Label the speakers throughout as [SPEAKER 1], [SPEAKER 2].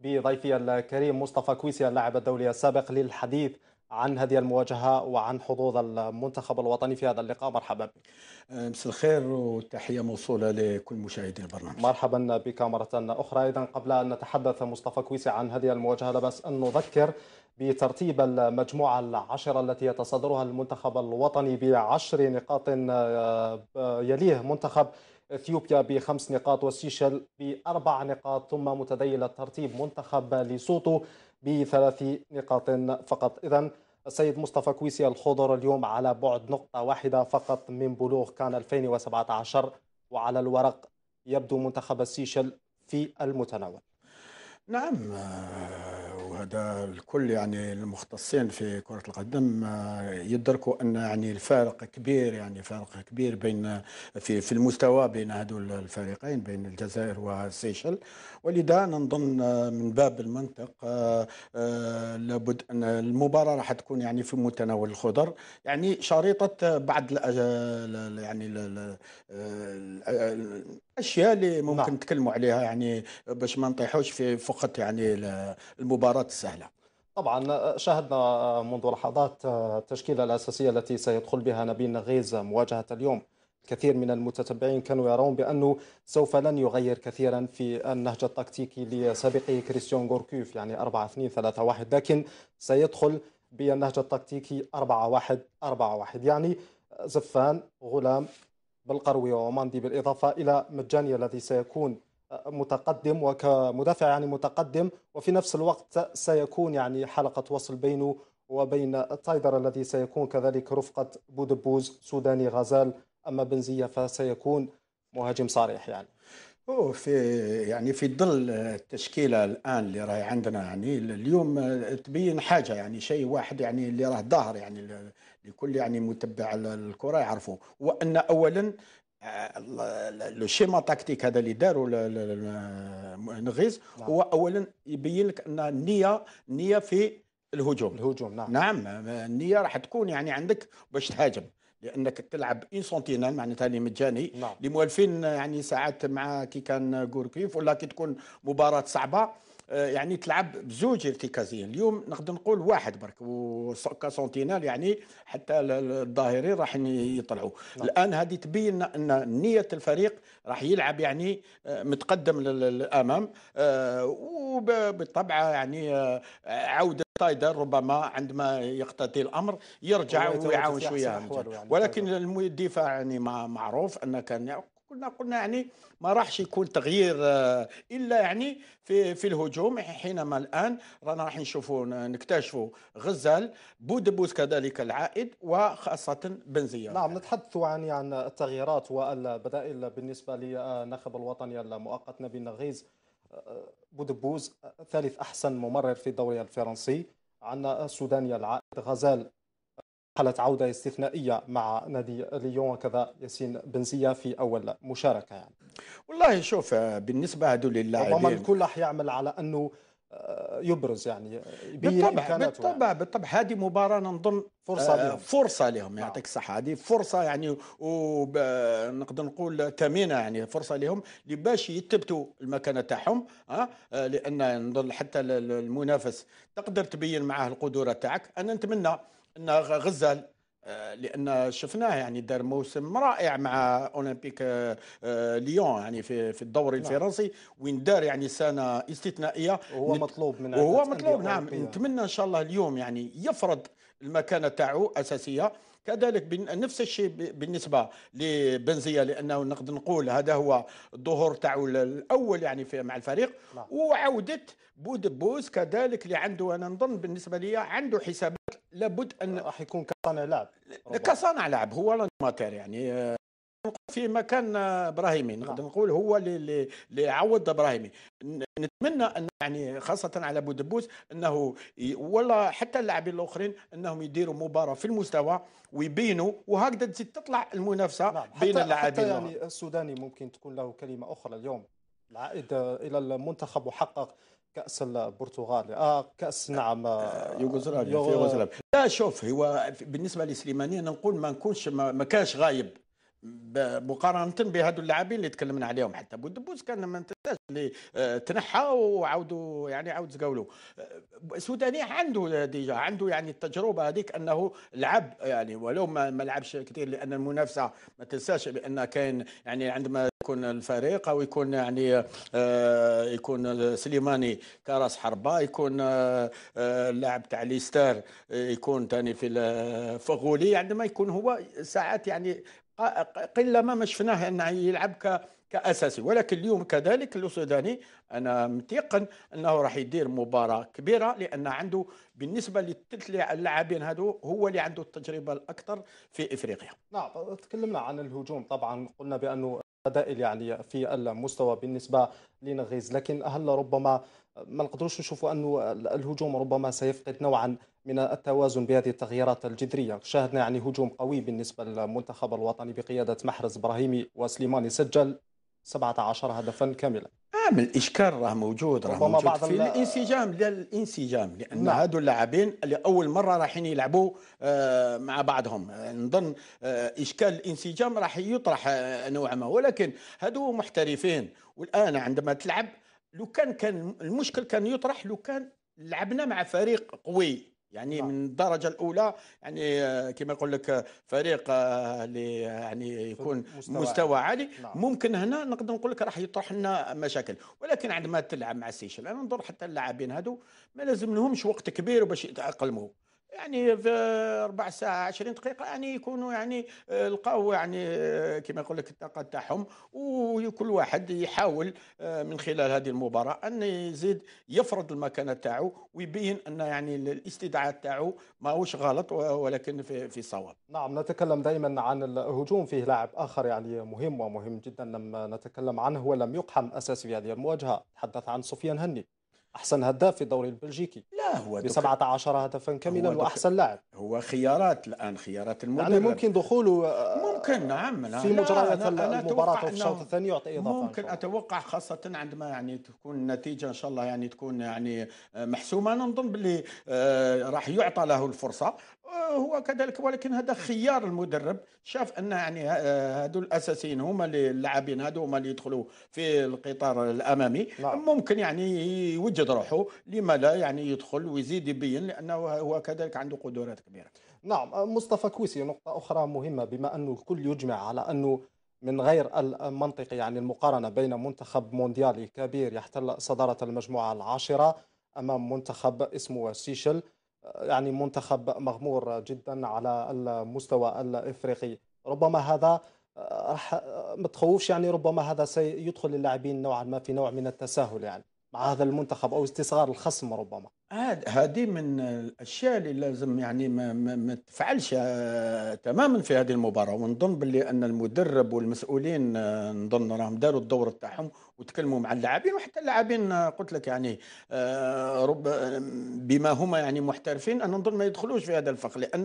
[SPEAKER 1] بضيفي الكريم مصطفى كويسي اللاعب الدولي السابق للحديث عن هذه المواجهة وعن حظوظ المنتخب الوطني في هذا اللقاء. مرحبا. بك
[SPEAKER 2] مساء الخير وتحية موصولة لكل مشاهدي البرنامج.
[SPEAKER 1] مرحبا بك مرة أخرى. أيضا قبل أن نتحدث مصطفى كويسي عن هذه المواجهة لا بأس أن نذكر بترتيب المجموعة العشرة التي يتصدرها المنتخب الوطني بعشر نقاط آه، يليه منتخب إثيوبيا بخمس نقاط والسيشل بأربع نقاط ثم متديل الترتيب منتخب ليسوتو بثلاث نقاط فقط. اذا السيد مصطفى كويسي الخضر اليوم على بعد نقطة واحدة فقط من بلوغ كان 2017 وعلى الورق يبدو منتخب السيشل في المتناول.
[SPEAKER 2] نعم آه، وهذا الكل يعني المختصين في كرة القدم آه، يدركوا أن يعني الفارق كبير يعني فارق كبير بين في في المستوى بين هذول الفريقين بين الجزائر والسيشل ولذا نظن آه، من باب المنطق لابد أن المباراة راح تكون يعني في متناول الخضر يعني شريطة بعض يعني الأشياء اللي ممكن نعم. نتكلموا عليها يعني باش ما نطيحوش في فقط يعني المباراة السهله
[SPEAKER 1] طبعا شاهدنا منذ لحظات التشكيلة الأساسية التي سيدخل بها نبيل نغيز مواجهة اليوم. كثير من المتتبعين كانوا يرون بأنه سوف لن يغير كثيرا في النهج التكتيكي لسابقه كريستيان غوركوف يعني 4 2 3 1 لكن سيدخل بالنهج التكتيكي 4 1 4 1 يعني زفان غلام بلقروي وماندي بالإضافة إلى مجاني الذي سيكون متقدم وكمدافع يعني متقدم وفي نفس الوقت سيكون يعني حلقة وصل بينه وبين تايدر الذي سيكون كذلك رفقة بودبوز سوداني غزال أما بنزية فسيكون مهاجم صريح يعني.
[SPEAKER 2] هو في يعني في ظل التشكيلة الآن اللي راهي عندنا يعني اليوم تبين حاجة يعني شيء واحد يعني اللي راه ظاهر يعني لكل يعني متبع الكرة يعرفوا هو ان اولا لو شيما تاكتيك هذا اللي داروا نغيز نعم. هو اولا يبين لك أن النية النية في الهجوم
[SPEAKER 1] الهجوم
[SPEAKER 2] نعم نعم النية راح تكون يعني عندك باش تهاجم لأنك تلعب en sentinelle معناتها اللي مجاني نعم. لموالفين يعني ساعات مع كي كان غوركيف ولا كي تكون مباراة صعبة يعني تلعب بزوج ارتكازيين. اليوم نقدر نقول واحد برك وك sentinelle يعني حتى الظهيرين راح يطلعوا. نعم. الآن هذه تبين أن نية الفريق راح يلعب يعني آه، متقدم للامام آه، وبالطبع يعني عودة تايدر ربما عندما يقتضي الأمر يرجع ويعاون شوية يعني ولكن الدفاع يعني معروف أن كان كنا قلنا يعني ما راحش يكون تغيير آه، إلا يعني في في الهجوم حينما الآن رانا راح نشوفوا نكتشفوا غزال بودبوس كذلك العائد وخاصة بنزيه
[SPEAKER 1] نعم نتحدث عن عن التغييرات والبدائل بالنسبة للناخب الوطني المؤقت نبيل نغيز آه، بودبوز ثالث أحسن ممرر في الدوري الفرنسي عندنا السوداني العائد غزال حالة عودة استثنائية مع نادي ليون وكذا ياسين بنزية في أول مشاركة يعني
[SPEAKER 2] والله شوف بالنسبة هذول اللاعبين ربما
[SPEAKER 1] الكل راح يعمل على أنه آه، يبرز يعني
[SPEAKER 2] بالطبع بالطبع يعني. بالطبع هذه مباراة نظن فرصة آه لهم. فرصة لهم نعم. يعطيك الصحة هذه فرصة يعني ونقدر نقول ثمينة يعني فرصة لهم باش يثبتوا المكانة تاعهم آه لأن نظن حتى المنافس تقدر تبين معاه القدرة تاعك أنا نتمنى ان غزال آه، لأن شفناه يعني دار موسم رائع مع أولمبيك آه، ليون يعني في في الدوري نعم. الفرنسي وين دار يعني سنة استثنائية.
[SPEAKER 1] وهو مطلوب من
[SPEAKER 2] وهو مطلوب نعم. نتمنى إن شاء الله اليوم يعني يفرض المكانة تاعو أساسية. كذلك نفس الشيء بالنسبة لبنزية لأنه نقدر نقول هذا هو الظهور تاعو الأول يعني في مع الفريق. نعم. وعودة بودبوس كذلك اللي عنده أنا نظن بالنسبة لي عنده حسابات لابد أن
[SPEAKER 1] راح يكون كصانع لعب.
[SPEAKER 2] كصانع لعب هو لانيماتير يعني آه، في مكان إبراهيمي نقدر نعم. نقول هو اللي اللي عوض إبراهيمي. نتمنى أن يعني خاصة على بودبوس أنه ولا حتى اللاعبين الآخرين أنهم يديروا مباراة في المستوى ويبينوا وهكذا تزيد تطلع المنافسة نعم. بين اللاعبين
[SPEAKER 1] حتى يعني السوداني ممكن تكون له كلمة أخرى اليوم. العائد إلى المنتخب وحقق كأس البرتغال. آه كأس نعم
[SPEAKER 2] آه، يوغوسلافيا في يوغوسلافيا. لا شوف هو بالنسبة لسليماني نقول ما نكونش ما كانش غايب. مقارنة بهذو اللاعبين اللي تكلمنا عليهم حتى. بودبوس كان ما ننساش اللي آه، تنحى وعاودوا يعني عاود زقاولوا آه، سوداني عنده ديجا عنده يعني التجربة هذيك أنه لعب يعني ولو ما, لعبش كثير لأن المنافسة ما تنساش بأن كاين يعني عندما يكون الفريق أو يكون يعني آه يكون سليماني كراس حربة يكون اللاعب تاع ليستر يكون ثاني في فغولي عندما يكون هو ساعات يعني قلة ما شفناه انه يلعب كأساسي ولكن اليوم كذلك السوداني أنا متيقن أنه راح يدير مباراة كبيرة لأن عنده بالنسبة للثلاث اللاعبين هذو هو اللي عنده التجربة الأكثر في إفريقيا.
[SPEAKER 1] نعم تكلمنا عن الهجوم طبعا قلنا بانه بدائل يعني في المستوى بالنسبة لنغيز لكن هل ربما ما نقدروش نشوفوا انه الهجوم ربما سيفقد نوعا من التوازن بهذه التغييرات الجذرية، شاهدنا يعني هجوم قوي بالنسبة للمنتخب الوطني بقيادة محرز إبراهيمي وسليماني سجل 17 هدفا كاملا.
[SPEAKER 2] نعم الإشكال راه موجود راه موجود بعض في الانسجام الانسجام لأن نعم. هذو اللاعبين اللي أول مرة رايحين يلعبوا آه، مع بعضهم نظن آه، إشكال الانسجام راح يطرح آه، نوعا ما ولكن هذو محترفين والآن عندما تلعب لو كان كان المشكل كان يطرح لو كان لعبنا مع فريق قوي يعني نعم. من الدرجة الأولى يعني آه، كما يقول لك فريق آه، اللي يعني يكون مستوى, مستوى عالي نعم. ممكن هنا نقدر نقول لك راح يطرح لنا مشاكل ولكن عندما تلعب مع السيشل أنا نظر حتى اللاعبين هذو ما لازم لهمش وقت كبير باش يتأقلموا يعني في ربع ساعة 20 دقيقة يعني يكونوا يعني آه، لقاو يعني آه، كما يقول لك الطاقة تاعهم. وكل واحد يحاول آه، من خلال هذه المباراة أن يزيد يفرض المكانة تاعو ويبين أن يعني الاستدعاء تاعو ماهوش غلط ولكن في في صواب.
[SPEAKER 1] نعم نتكلم دائما عن الهجوم. فيه لاعب آخر يعني مهم ومهم جدا لما نتكلم عنه ولم يقحم أساسي في هذه المواجهة. تحدث عن سفيان هني. أحسن هداف في الدوري البلجيكي.
[SPEAKER 2] لا هو
[SPEAKER 1] ب 17 هدفا كاملا وأحسن لاعب.
[SPEAKER 2] هو خيارات الآن خيارات المدرب.
[SPEAKER 1] يعني ممكن دخوله
[SPEAKER 2] آه، ممكن نعم
[SPEAKER 1] في مجريات المباراة وفي الشوط الثاني يعطي إضافة
[SPEAKER 2] ممكن أتوقع خاصة عندما يعني تكون النتيجة إن شاء الله يعني تكون يعني آه، محسومة. أنا نظن باللي آه، راح يعطى له الفرصة. هو كذلك ولكن هذا خيار المدرب. شاف أن يعني هذو الأساسيين هما اللي اللاعبين هذو هما اللي يدخلوا في القطار الأمامي. نعم. ممكن يعني يوجد روحه لما لا يعني يدخل ويزيد يبين لأنه هو كذلك عنده قدرات كبيرة.
[SPEAKER 1] نعم مصطفى كويسي نقطة أخرى مهمة. بما أنه الكل يجمع على أنه من غير المنطق يعني المقارنة بين منتخب مونديالي كبير يحتل صدارة المجموعة العاشرة أمام منتخب اسمه سيشل يعني منتخب مغمور جدا على المستوى الإفريقي. ربما هذا راح ما تخوفش يعني ربما هذا سيدخل اللاعبين نوعا ما في نوع من التساهل يعني مع هذا المنتخب أو استصغار الخصم ربما.
[SPEAKER 2] هذه من الأشياء اللي لازم يعني ما, ما, ما تفعلش آه، تماما في هذه المباراة ونظن باللي أن المدرب والمسؤولين آه، نظن راهم داروا الدور تاعهم وتكلموا مع اللاعبين وحتى اللاعبين آه، قلت لك يعني رب بما هما يعني محترفين أنا نظن ما يدخلوش في هذا الفخ لأن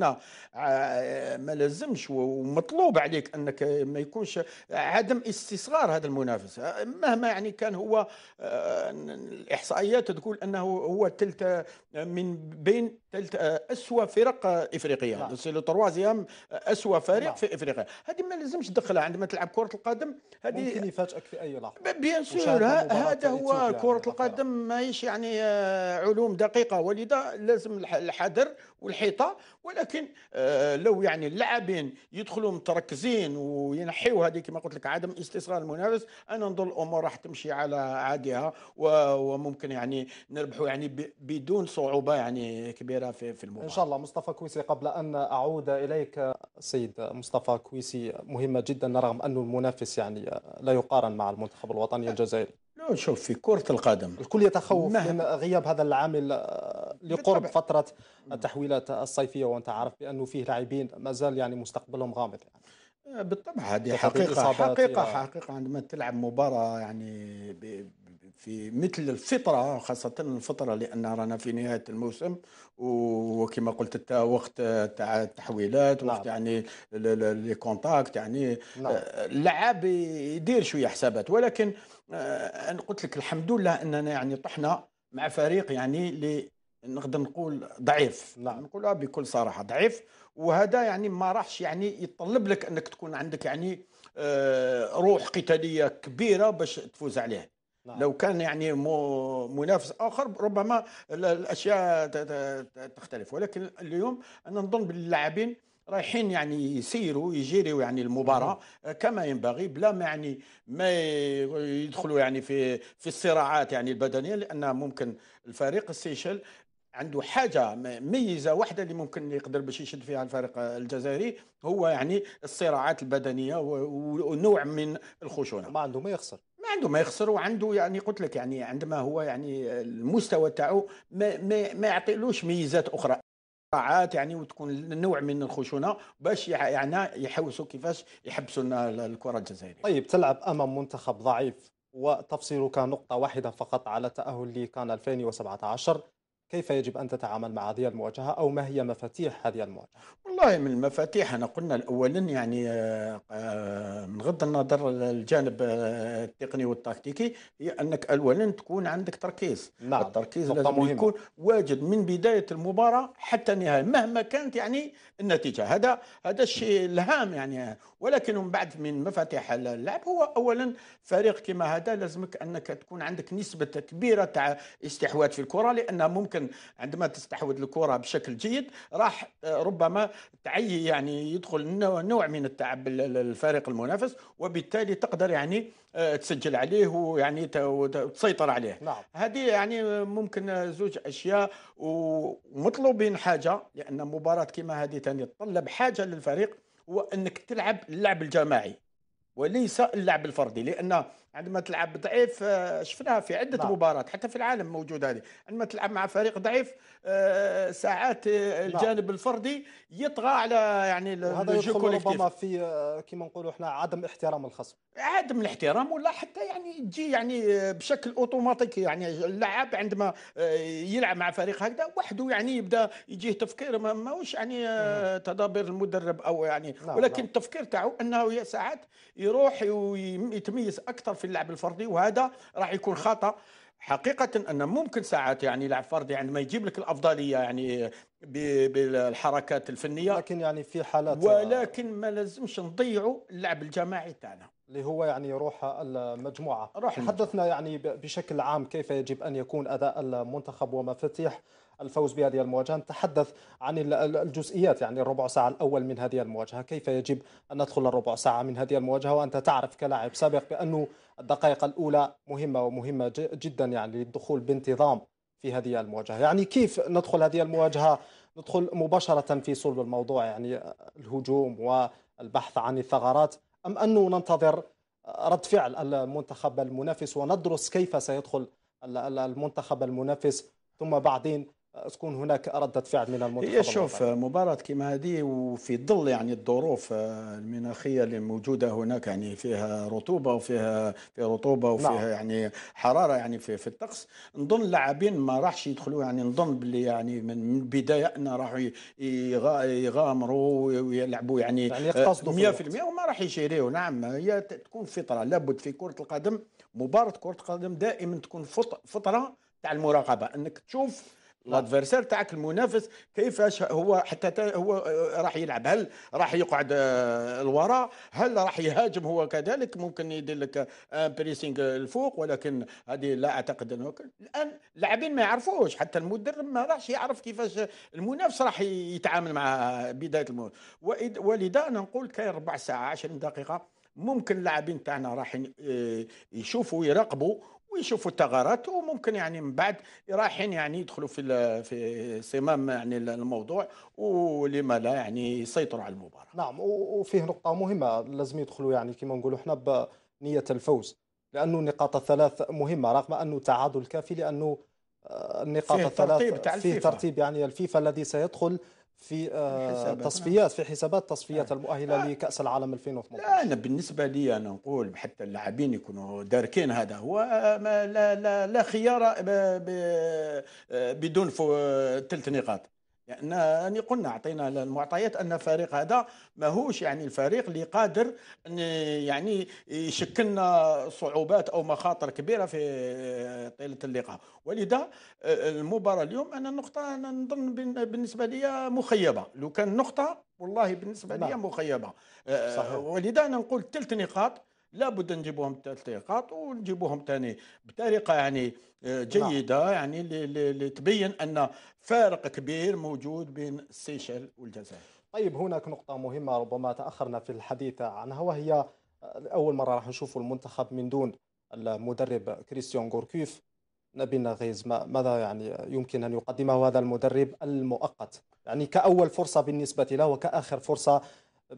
[SPEAKER 2] ما لازمش ومطلوب عليك أنك ما يكونش عدم استصغار هذا المنافس مهما يعني كان هو الإحصائيات تقول أنه هو تلت من بين ثالث اسوء فرق إفريقية نعم. c'est le troisième اسوء فريق نعم. في إفريقيا هذه ما لازمش تدخلها عندما تلعب كرة القدم
[SPEAKER 1] هذه ممكن يفاجئك في أي لحظة
[SPEAKER 2] bien sûr هذا هو كرة القدم ماهيش يعني آه، علوم دقيقة. ولذا لازم الحذر والحيطة. ولكن آه، لو يعني اللاعبين يدخلوا متركزين وينحيوا هذه كما قلت لك عدم استصغار المنافس أنا نظن الأمور راح تمشي على عادها. وممكن يعني نربحوا يعني بدون صعوبة يعني كبيرة في في المباراة.
[SPEAKER 1] إن شاء الله. مصطفى كويسي قبل أن أعود إليك سيد مصطفى كويسي مهمة جدا رغم انه المنافس يعني لا يقارن مع المنتخب الوطني. الجزائري
[SPEAKER 2] لا شوف في كرة القدم
[SPEAKER 1] الكل يتخوف من غياب هذا العامل آه، لقرب فترة التحويلات الصيفية وأنت عارف بأنه فيه لاعبين ما زال يعني مستقبلهم غامض
[SPEAKER 2] يعني. آه، بالطبع هذه حقيقة حقيقة حقيقة عندما تلعب مباراة يعني في مثل الفطرة خاصة الفطرة لأن رانا في نهاية الموسم وكما قلت وقت تاع التحويلات وقت نعم. يعني لي كونتاكت يعني نعم. اللاعب يدير شوية حسابات ولكن آه، أنا قلت لك الحمد لله أننا يعني طحنا مع فريق يعني اللي نقدر نقول ضعيف نعم. نقولها بكل صراحة ضعيف وهذا يعني ما راحش يعني يتطلب لك أنك تكون عندك يعني روح قتالية كبيرة باش تفوز عليه نعم. لو كان يعني منافس آخر ربما الأشياء تختلف ولكن اليوم أنا نظن باللاعبين رايحين يعني يسيروا يجيروا يعني المباراة. كما ينبغي بلا ما يعني ما يدخلوا يعني في في الصراعات يعني البدنية لأن ممكن الفريق السيشل عنده حاجة ميزة واحدة اللي ممكن يقدر باش يشد فيها الفريق الجزائري هو يعني الصراعات البدنية ونوع من الخشونة.
[SPEAKER 1] ما عنده ما يخسر.
[SPEAKER 2] ما عنده ما يخسر وعنده يعني قلت لك يعني عندما هو يعني المستوى تاعو ما ما, ما يعطيلوش ميزات أخرى. قاعات يعني وتكون نوع من الخشونة باش يعني يحوسوا كيفاش يحبسوا الكرة الجزائرية.
[SPEAKER 1] طيب تلعب أمام منتخب ضعيف وتفصيلك نقطة واحدة فقط على تأهل لكان 2017 كيف يجب أن تتعامل مع هذه المواجهة أو ما هي مفاتيح هذه المواجهة؟
[SPEAKER 2] والله من المفاتيح أنا قلنا أولا يعني آه، آه، من غض النظر الجانب آه، التقني والتكتيكي هي أنك أولا تكون عندك تركيز
[SPEAKER 1] نعم.
[SPEAKER 2] التركيز لازم مهمة. يكون واجد من بداية المباراة حتى النهاية مهما كانت يعني النتيجة هذا هذا الشيء الهام يعني ولكن من بعد من مفاتيح اللعب هو أولا فريق كما هذا لازمك أنك تكون عندك نسبة كبيرة تاع استحواذ في الكرة لأن ممكن ولكن عندما تستحوذ الكرة بشكل جيد راح آه، ربما تعي يعني يدخل نوع من التعب الفريق المنافس وبالتالي تقدر يعني آه، تسجل عليه ويعني تسيطر عليه
[SPEAKER 1] نعم.
[SPEAKER 2] هذه يعني ممكن زوج أشياء ومطلوبين حاجة لأن مباراة كما هذه ثاني تطلب حاجة للفريق هو انك تلعب اللعب الجماعي وليس اللعب الفردي لأن عندما تلعب ضعيف آه، شفناها في عدة نعم. مباريات حتى في العالم موجود هذه عندما تلعب مع فريق ضعيف آه، ساعات آه، نعم. الجانب الفردي يطغى على يعني
[SPEAKER 1] وهذا يدخل ربما في كما نقولوا إحنا عدم احترام الخصم
[SPEAKER 2] عدم الاحترام ولا حتى يعني تجي يعني بشكل أوتوماتيكي يعني اللاعب عندما يلعب مع فريق هكذا وحده يعني يبدأ يجيه تفكير ماهوش يعني تدابير المدرب أو يعني نعم. ولكن نعم. التفكير تاعو أنه ساعات يروح ويتميز أكثر في اللعب الفردي وهذا راح يكون خطأ. حقيقة أن ممكن ساعات يعني لاعب فردي عندما يعني يجيب لك الأفضلية يعني بالحركات الفنية.
[SPEAKER 1] لكن يعني في حالات
[SPEAKER 2] ولكن ما لازمش نضيعوا اللعب الجماعي تاعنا.
[SPEAKER 1] اللي هو يعني روح المجموعة. روح حدثنا يعني بشكل عام كيف يجب أن يكون أداء المنتخب ومفاتيح الفوز بهذه المواجهة. نتحدث عن الجزئيات يعني الربع ساعة الأول من هذه المواجهة. كيف يجب أن ندخل الربع ساعة من هذه المواجهة؟ وأنت تعرف كلاعب سابق بأنه الدقائق الأولى مهمة ومهمة جدا يعني للدخول بانتظام في هذه المواجهة. يعني كيف ندخل هذه المواجهة؟ ندخل مباشرة في صلب الموضوع يعني الهجوم والبحث عن الثغرات أم أنه ننتظر رد فعل المنتخب المنافس وندرس كيف سيدخل المنتخب المنافس ثم بعدين تكون هناك ردة فعل من المنتخب
[SPEAKER 2] هي شوف مباراة كما هذه وفي ظل يعني الظروف المناخية اللي موجودة هناك يعني فيها رطوبة وفيها فيها رطوبة وفيها نعم. يعني حرارة يعني في, في الطقس نظن اللاعبين ما راحش يدخلوا يعني نظن باللي يعني من البداية أن راحوا يغامروا ويلعبوا يعني,
[SPEAKER 1] يعني 100%
[SPEAKER 2] وما راح يشيريوا نعم هي تكون فطرة لابد في كرة القدم مباراة كرة القدم دائما تكون فطرة تاع المراقبة أنك تشوف الادفيرسير تاعك المنافس كيفاش هو حتى هو راح يلعب؟ هل راح يقعد آه، الوراء هل راح يهاجم هو كذلك؟ ممكن يدير لك بريسينغ الفوق ولكن هذه لا أعتقد إنه الآن اللاعبين ما يعرفوش حتى المدرب ما راحش يعرف كيفاش المنافس راح يتعامل مع بداية الموت ولذا أنا نقول كاين ربع ساعة 20 دقيقة. ممكن اللاعبين تاعنا راح آه، يشوفوا يراقبوا ويشوفوا الثغرات وممكن يعني من بعد رايحين يعني يدخلوا في في صمام يعني الموضوع ولما لا يعني يسيطروا على المباراة.
[SPEAKER 1] نعم وفيه نقطة مهمة لازم يدخلوا يعني كما نقولوا إحنا بنية الفوز لأنه النقاط الثلاث مهمة رغم أنه تعادل كافي لأنه آه، النقاط الثلاث في ترتيب يعني الفيفا الذي سيدخل في آه، تصفيات في حسابات تصفيات المؤهلة لكأس العالم 2018
[SPEAKER 2] لا أنا بالنسبة لي أنا نقول حتى اللاعبين يكونوا داركين هذا هو ما لا لا, لا خيار بدون ثلاث نقاط. يعني قلنا أعطينا المعطيات أن الفريق هذا ماهوش يعني الفريق اللي قادر أن يعني يشكلنا صعوبات أو مخاطر كبيرة في طيلة اللقاء ولذا المباراة اليوم أنا النقطه أنا نظن بالنسبة لي مخيبة لو كان نقطة والله بالنسبة لي نعم. مخيبة صحيح. ولذا أنا نقول ثلاث نقاط لابد نجيبوهم ثلاث نقاط ونجيبوهم ثاني بطريقة يعني آه، جيدة نعم. يعني لتبين أن فارق كبير موجود بين السيشل والجزائر.
[SPEAKER 1] طيب هناك نقطة مهمة ربما تأخرنا في الحديث عنها وهي آه، أول مرة راح نشوف المنتخب من دون المدرب كريستيان غوركيف نبيل نغيز ماذا يعني يمكن أن يقدمه هذا المدرب المؤقت يعني كأول فرصة بالنسبة له وكآخر فرصة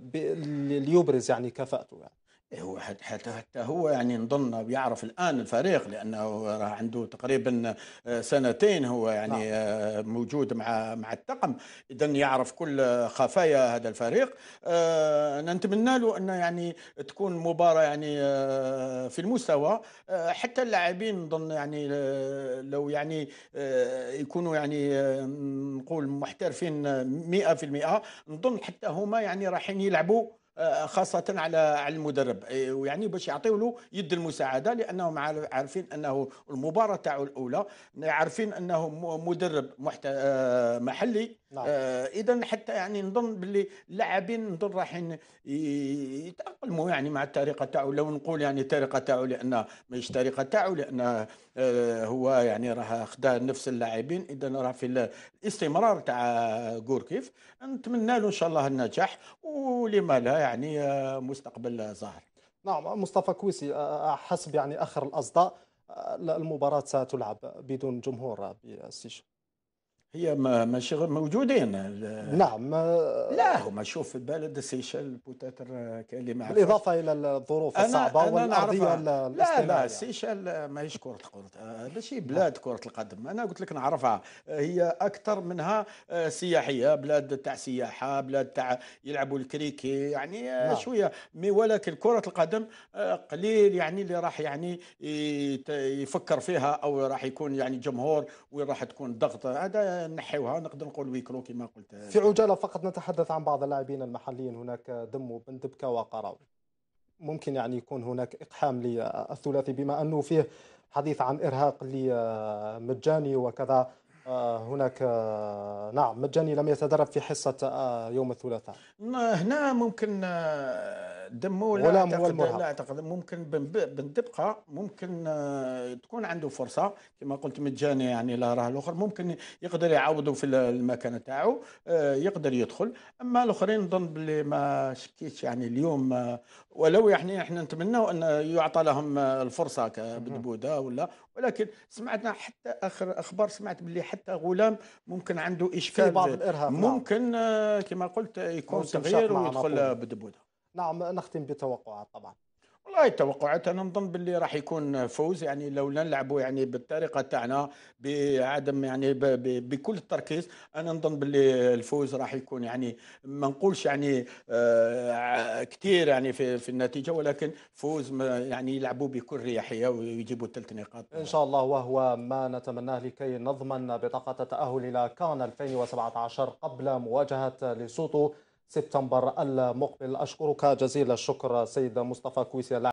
[SPEAKER 1] ليبرز يعني كفاءته يعني.
[SPEAKER 2] هو حتى حتى هو يعني نظن بيعرف الآن الفريق لأنه راه عنده تقريبا آه، سنتين هو يعني نعم. موجود مع مع الطقم اذا يعرف كل خفايا هذا الفريق. آه، نتمنى له أن يعني تكون مباراة يعني في المستوى. حتى اللاعبين نظن يعني لو يعني يكونوا يعني نقول محترفين 100% نظن حتى هما يعني رايحين يلعبوا خاصة على على المدرب. ويعني باش يعطيو له يد المساعدة لأنهم عارفين أنه المباراة تاعو الأولى عارفين أنه مدرب محت... آه، محلي نعم. آه اذا حتى يعني نظن باللي اللاعبين نظن رايحين يتأقلموا يعني مع الطريقة تاعو. لو نقول يعني الطريقة تاعو لأن ماهيش الطريقة تاعو لأن آه هو يعني راه خدا نفس اللاعبين. اذا راه في الاستمرار تاع غوركيف. نتمنى له إن شاء الله النجاح ولما لا يعني آه مستقبل زاهر.
[SPEAKER 1] نعم مصطفى كويسي آه، آه، حسب يعني آخر الأصداء المباراة ستلعب بدون جمهور بالسيشل
[SPEAKER 2] هي ما ماشي موجودين.
[SPEAKER 1] نعم.
[SPEAKER 2] لا هما شوف في البلد السيشل peut-être كاين اللي
[SPEAKER 1] معرفش بالإضافة إلى الظروف الصعبة والأرضية
[SPEAKER 2] لا لا السيشل ماهيش كرة القدم. ماشي بلاد كرة القدم. أنا قلت لك نعرفها. هي أكثر منها سياحية بلاد تاع سياحة بلاد تاع يلعبوا الكريكيت يعني نعم. شوية. mais ولكن كرة القدم قليل يعني اللي راح يعني يفكر فيها أو راح يكون يعني جمهور وين راح تكون ضغط هذا نحيوها نقدر نقول ويكرو كما قلت.
[SPEAKER 1] في عجالة فقط نتحدث عن بعض اللاعبين المحليين. هناك دمو بن دبكة وقراوي ممكن يعني يكون هناك إقحام للثلاثي بما أنه فيه حديث عن إرهاق لمجاني وكذا. آه، هناك آه، نعم مجاني لم يتدرب في حصة آه، يوم الثلاثاء.
[SPEAKER 2] هنا ممكن دمو لا أعتقد, لا أعتقد. ممكن بن تبقى ممكن تكون عنده فرصة. كما قلت مجاني يعني لا راه الآخر. ممكن يقدر يعوضه في المكان تاعو. يقدر يدخل. أما الآخرين نظن باللي ما شكيتش يعني اليوم ولو يعني إحنا نتمنوا أن يعطى لهم الفرصة كبدبودة ولا. ولكن سمعنا حتى آخر أخبار سمعت باللي حتى غلام ممكن عنده إشكال في بعض الإرهاق نعم. ممكن. كما قلت يكون تغيير ويدخل بدبودة.
[SPEAKER 1] نعم نختم بتوقعات طبعا.
[SPEAKER 2] والله التوقعات أنا نظن باللي راح يكون فوز يعني لو نلعبوا يعني بالطريقة تاعنا بعدم يعني بكل التركيز أنا نظن باللي الفوز راح يكون يعني ما نقولش يعني آه كثير يعني في في النتيجة ولكن فوز يعني يلعبوا بكل رياحية ويجيبوا ثلاث نقاط.
[SPEAKER 1] إن شاء الله وهو ما نتمناه لكي نضمن بطاقة التاهل إلى كان 2017 قبل مواجهة لسوتو سبتمبر المقبل. أشكرك جزيل الشكر سيد مصطفى كويسي.